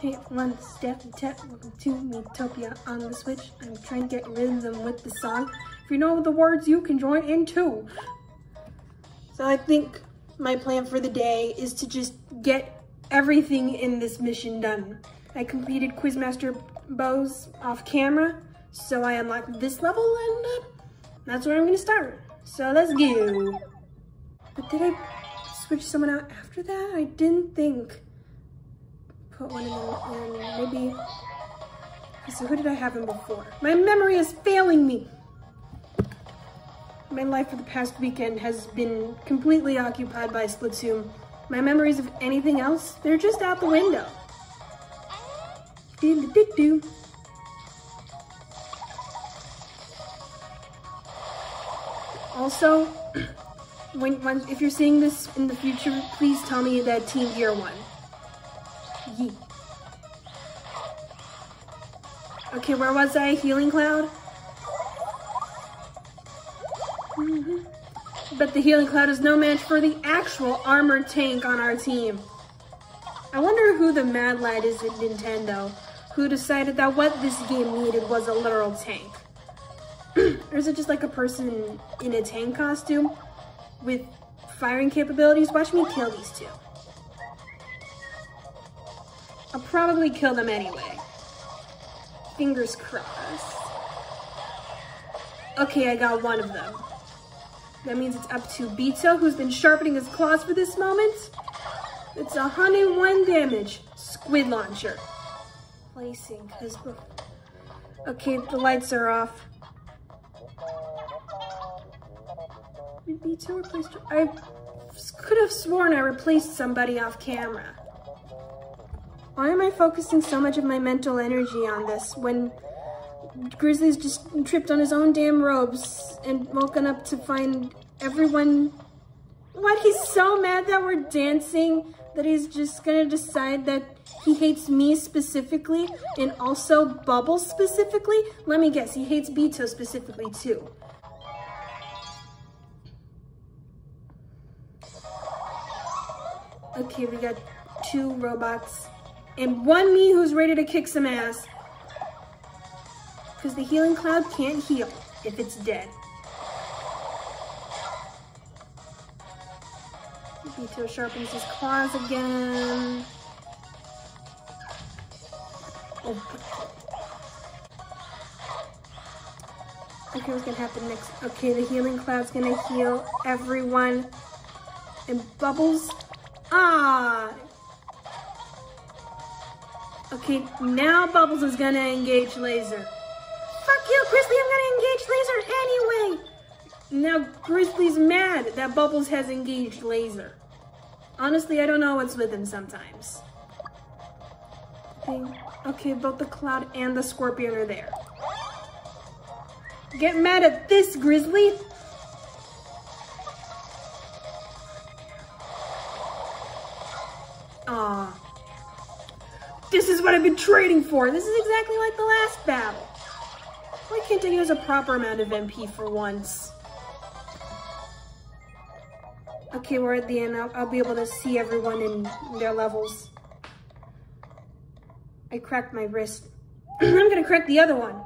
Hey, one step tap, welcome to Miitopia on the Switch. I'm trying to get rhythm with the song. If you know the words, you can join in too. So I think my plan for the day is to just get everything in this mission done. I completed Quizmaster Bows off camera, so I unlocked this level and uh, that's where I'm gonna start. So let's go. But did I switch someone out after that? I didn't think. Put one in, the, in maybe. So who did I have in before? My memory is failing me. My life for the past weekend has been completely occupied by Splatoon. My memories of anything else, they're just out the window. Do do do. Also, when, when if you're seeing this in the future, please tell me that Team Gear won. Okay, where was I? Healing Cloud? Mm -hmm. But the Healing Cloud is no match for the actual armored tank on our team. I wonder who the mad lad is at Nintendo, who decided that what this game needed was a literal tank. or is it just like a person in a tank costume with firing capabilities? Watch me kill these two. I'll probably kill them anyway. Fingers crossed. Okay, I got one of them. That means it's up to Beto, who's been sharpening his claws for this moment. It's 101 damage. Squid launcher. Placing, because... Okay, the lights are off. Did Beto replace... I could have sworn I replaced somebody off camera. Why am I focusing so much of my mental energy on this when Grizz-Lii's just tripped on his own damn robes and woken up to find everyone... What? He's so mad that we're dancing that he's just gonna decide that he hates me specifically and also Bubbles specifically? Let me guess, he hates Beto specifically too. Okay, we got two robots and one me who's ready to kick some ass. Because the healing cloud can't heal if it's dead. Beto sharpens his claws again. Oh. Okay, what's gonna happen next? Okay, the healing cloud's gonna heal everyone. And Bubbles, ah! Okay, now Bubbles is gonna engage Laser. Fuck you, Grizz-Lii, I'm gonna engage Laser anyway! Now Grizz-Lii's mad that Bubbles has engaged Laser. Honestly, I don't know what's with him sometimes. Okay, okay, both the Cloud and the Scorpion are there. Get mad at this, Grizz-Lii! This is what I've been trading for. This is exactly like the last battle. Why can't I use a proper amount of MP for once? Okay, we're at the end. I'll, I'll be able to see everyone in their levels. I cracked my wrist. I'm gonna crack the other one.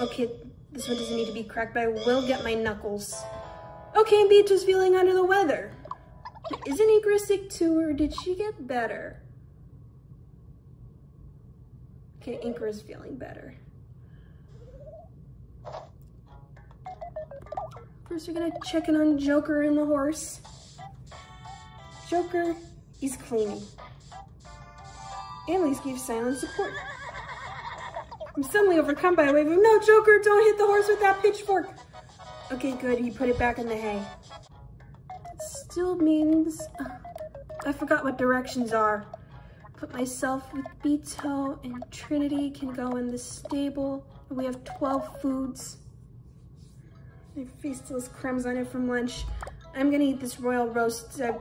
Okay, this one doesn't need to be cracked, but I will get my knuckles. Okay, Beach is feeling under the weather. Isn't Ikra sick too, or did she get better? Okay, Anchor is feeling better. First, we're gonna check in on Joker and the horse. Joker is cleaning. Annalise gives silent support. I'm suddenly overcome by a wave of, no, Joker, don't hit the horse with that pitchfork. Okay, good, you put it back in the hay. It still means, uh, I forgot what directions are. Put myself with Beto and Trinity can go in the stable. We have 12 foods. Face still has crumbs on it from lunch. I'm gonna eat this royal roast. I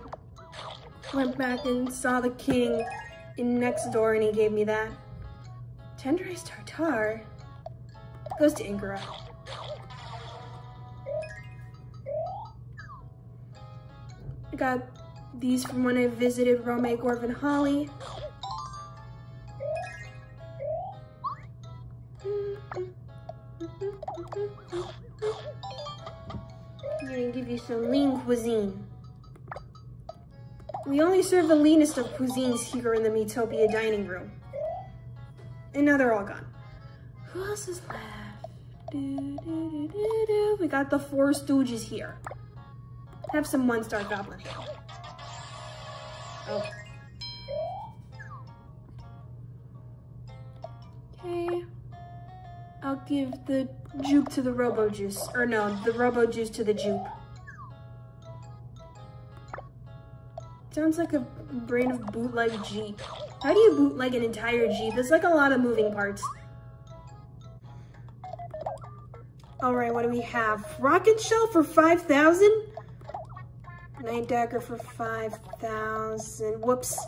went back and saw the king in next door and he gave me that. Tenderized tartar goes to Ingara. I got these from when I visited Rome Gorvin Holly. You lean cuisine. We only serve the leanest of cuisines here in the Miitopia dining room. And now they're all gone. Who else is left? Do, do, do, we got the four stooges here. Have some one-star goblin. Oh. Okay. I'll give the juke to the robo juice. Or no, the robo juice to the juke. Sounds like a brain of bootleg Jeep. How do you bootleg an entire Jeep? There's like a lot of moving parts. All right, what do we have? Rocket shell for 5,000? Night dagger for 5,000. Whoops.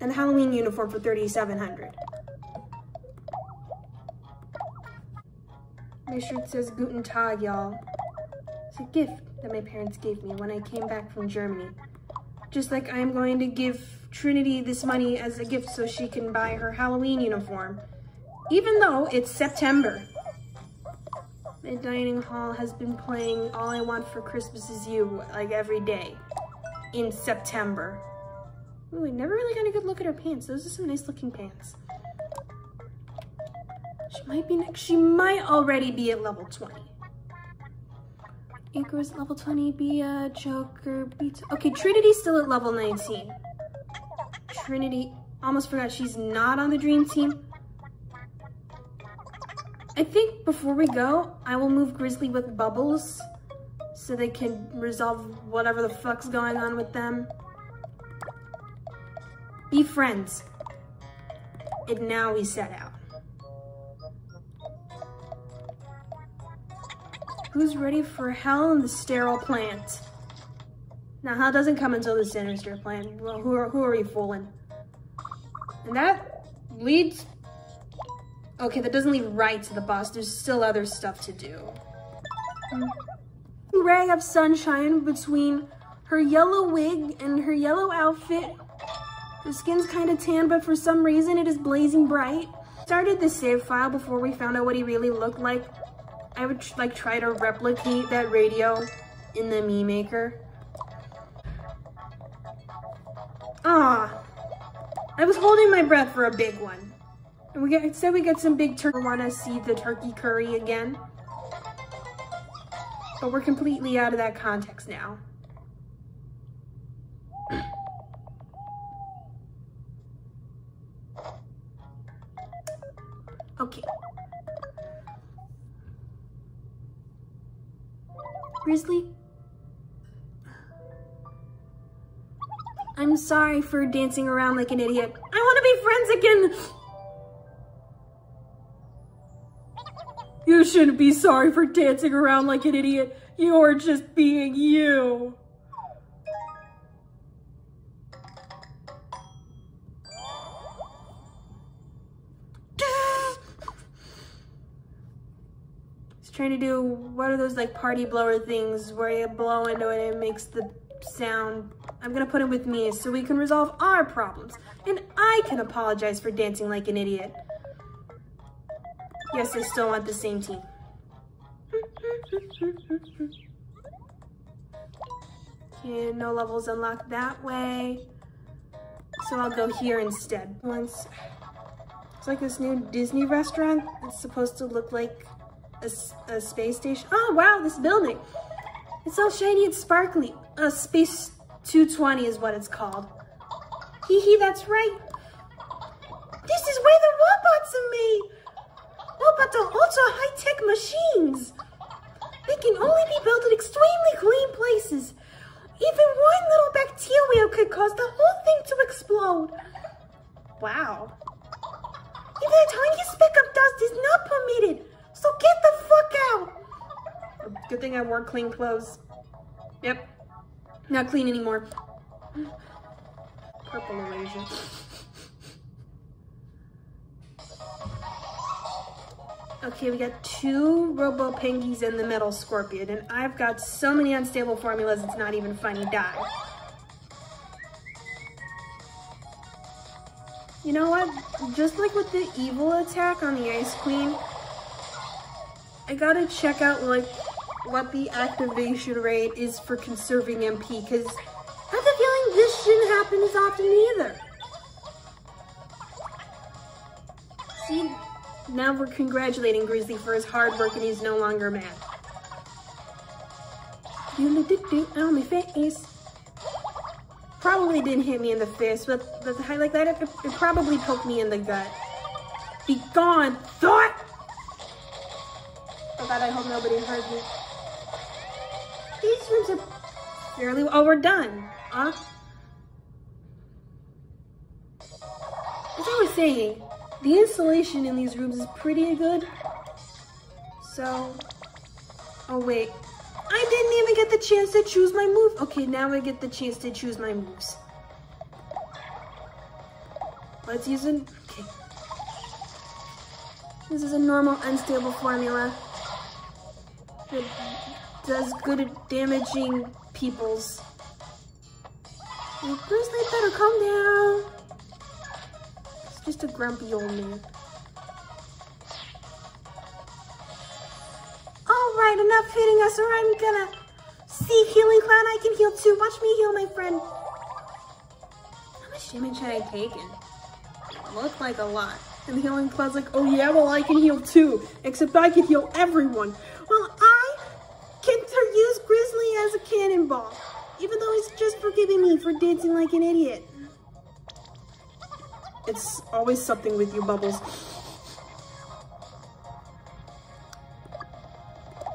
And Halloween uniform for 3,700. My shirt says Guten Tag, y'all. It's a gift that my parents gave me when I came back from Germany. Just like I'm going to give Trinity this money as a gift so she can buy her Halloween uniform. Even though it's September. The dining hall has been playing All I Want for Christmas Is You like every day in September. Ooh, we never really got a good look at her pants. Those are some nice looking pants. She might be next. She might already be at level 20. Anchor's level 20, Bia, Joker, Beats. Okay, Trinity's still at level 19. Trinity, almost forgot she's not on the dream team. I think before we go, I will move Grizz-Lii with Bubbles so they can resolve whatever the fuck's going on with them. Be friends. And now we set out. Who's ready for hell in the sterile plant? Now, hell doesn't come until the sinister plant. Well, who are, who are you fooling? And that leads... Okay, that doesn't lead right to the boss. There's still other stuff to do. Hmm. Ray of sunshine between her yellow wig and her yellow outfit. The skin's kind of tan, but for some reason it is blazing bright. Started the save file before we found out what he really looked like. I would like try to replicate that radio in the Mii Maker. Ah, I was holding my breath for a big one. And we get, said we get some big turkey. want to see the turkey curry again. But we're completely out of that context now. okay. Grizz-Lii? I'm sorry for dancing around like an idiot. I want to be friends again! You shouldn't be sorry for dancing around like an idiot. You're just being you. Trying to do, what are those like party blower things where you blow into it and it makes the sound. I'm gonna put it with me so we can resolve our problems. And I can apologize for dancing like an idiot. Yes, I still want the same team. Okay, no levels unlocked that way. So I'll go here instead. Once, it's like this new Disney restaurant. It's supposed to look like a, a space station. Oh, wow, this building. It's all shiny and sparkly. A Space 220 is what it's called. Hee hee, that's right. This is where the robots are made. But they're also high-tech machines. They can only be built in extremely clean places. Even one little bacteria could cause the whole thing to explode. Wow. Even a tiny speck of dust is not permitted. So get the fuck out! Good thing I wore clean clothes. Yep. Not clean anymore. Purple erasure. Okay, we got two Robo Pengies and the Metal Scorpion, and I've got so many unstable formulas, it's not even funny. Die. You know what? Just like with the evil attack on the Ice Queen, I gotta check out like what the activation rate is for conserving MP, because I have a feeling this shouldn't happen as often either. See, now we're congratulating Grizz-Lii for his hard work and he's no longer mad. You did do my face. Probably didn't hit me in the face, but the highlight that it, it probably poked me in the gut. Be gone, thought! I hope nobody heard me. These rooms are fairly, oh, we're done. Huh? As I was saying, the installation in these rooms is pretty good. So, oh wait, I didn't even get the chance to choose my move. Okay, now I get the chance to choose my moves. Let's use an, okay. This is a normal unstable formula. It does good at damaging peoples. Grizz-Lii better calm down It's just a grumpy old man. Alright, enough hitting us or I'm gonna see healing clown. I can heal too. Watch me heal my friend. How much damage had I taken? Looked like a lot. And the healing clown's like, oh yeah, well I can heal too. Except I can heal everyone. Well, I can use Grizz-Lii as a cannonball. Even though he's just forgiving me for dancing like an idiot. It's always something with you, Bubbles.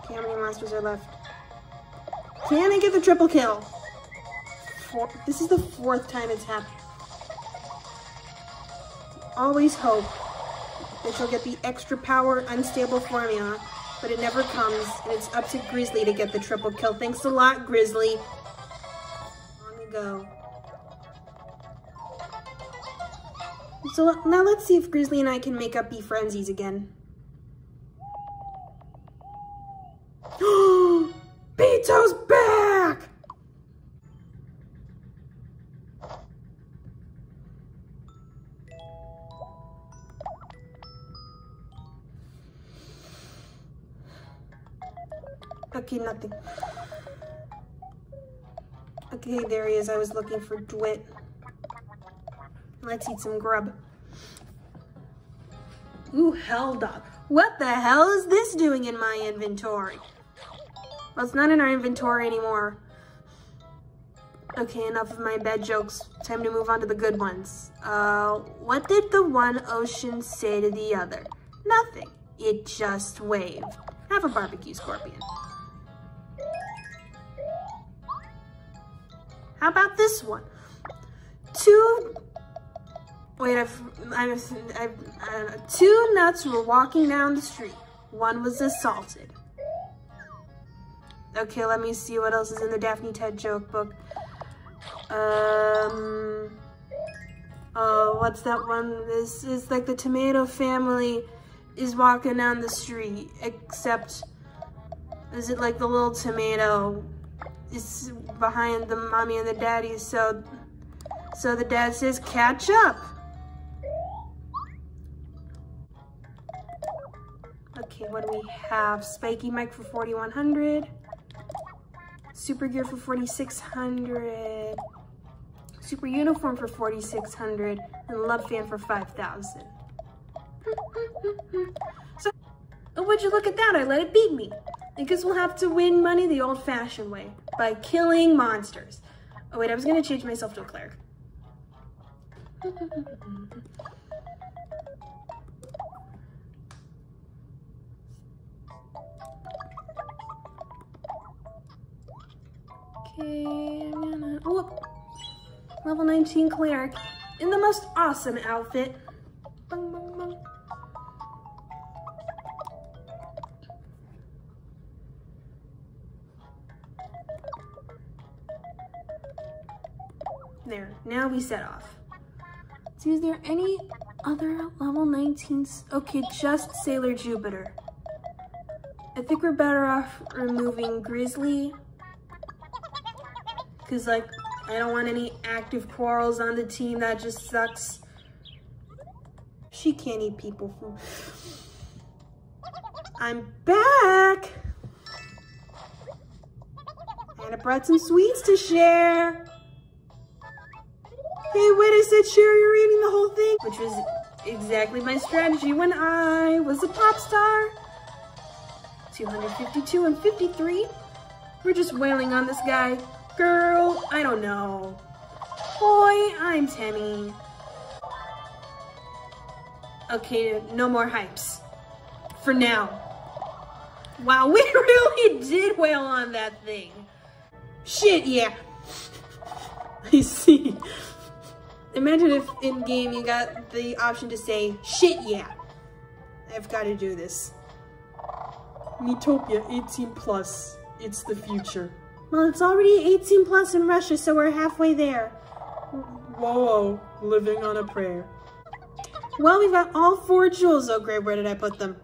Okay, how many monsters are left? Can I get the triple kill? Four, this is the fourth time it's happened. Always hope that you'll get the extra power unstable formula, but it never comes, and it's up to Grizz-Lii to get the triple kill. Thanks a lot, Grizz-Lii. On we go. So now let's see if Grizz-Lii and I can make up be frenzies again. Okay, nothing. Okay, there he is. I was looking for Dwit. Let's eat some grub. Ooh, held up. What the hell is this doing in my inventory? Well, it's not in our inventory anymore. Okay, enough of my bad jokes. Time to move on to the good ones. Uh, what did the one ocean say to the other? Nothing. It just waved. Have a barbecue, Scorpion. How about this one? Two Wait, I've, I've, I've, uh, two nuts were walking down the street. One was assaulted. Okay, let me see what else is in the Daphne Tett joke book. Um, oh, what's that one? This is like the tomato family is walking down the street, except, is it like the little tomato is behind the mommy and the daddy, so, so the dad says, catch up. Okay, what do we have? Spiky Mike for 4100 Super Gear for 4600 Super Uniform for 4600 and Love Fan for 5000 So, oh, would you look at that? I let it beat me. I guess we'll have to win money the old-fashioned way, by killing monsters. Oh wait, I was gonna change myself to a cleric. Okay, I'm gonna, oh, level 19 cleric in the most awesome outfit. There, now we set off. See, is there any other level 19s? Okay, just Sailor Jupiter. I think we're better off removing Grizz-Lii because, like, I don't want any active quarrels on the team. That just sucks. She can't eat people food. I'm back. And I brought some sweets to share. Hey, wait, I said share, you're eating the whole thing. Which was exactly my strategy when I was a pop star. 252 and 53. We're just wailing on this guy. Girl, I don't know. Boy, I'm Temmie. Okay, no more hypes. For now. Wow, we really did wail on that thing. Shit, yeah. I see. Imagine if in-game you got the option to say, shit, yeah. I've got to do this. Miitopia 18 plus. It's the future. Well, it's already 18 plus in Russia, so we're halfway there. Whoa, whoa, living on a prayer. Well, we've got all four jewels. Oh, great, where did I put them?